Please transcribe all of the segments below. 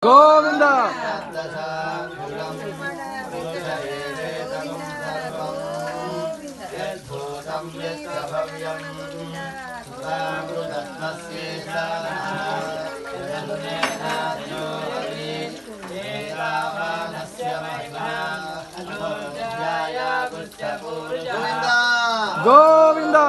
고민다 고민다 고민다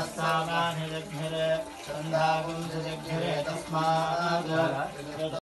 तस्मात्